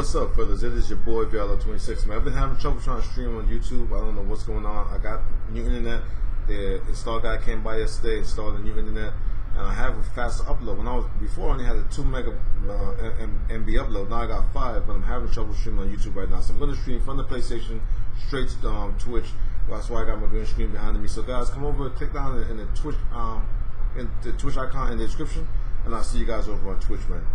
what's up, fellas? It is your boy Vioutlaw26. Man, I've been having trouble trying to stream on YouTube. I don't know what's going on. I got new internet. The install guy came by yesterday, installed a new internet, and I have a faster upload. When I was before, I only had a two mega uh, MB upload. Now I got five, but I'm having trouble streaming on YouTube right now. So I'm going to stream from the PlayStation straight to um, Twitch. That's why I got my green screen behind me. So guys, come over, click down in the Twitch, um, in the Twitch icon in the description, and I'll see you guys over on Twitch, man.